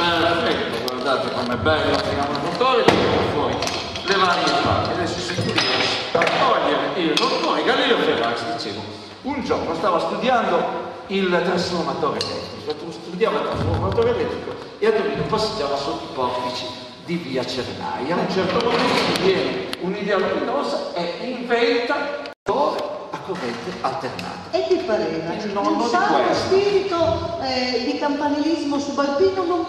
Perfetto, guardate com'è bello, tiriamo il motore tiriamo fuori le varie parti. Adesso si a togliere il motore. Galileo Ferrax, dicevo, un giorno stava studiando il trasformatore elettrico, studiava il trasformatore elettrico e a Torino passeggiava sotto i portici di via Cernai. A un certo momento viene un'idea luminosa e inventa a corrente alternata. E che pareva? Il nonno Un di questo. spirito eh, di campanilismo subalpino non?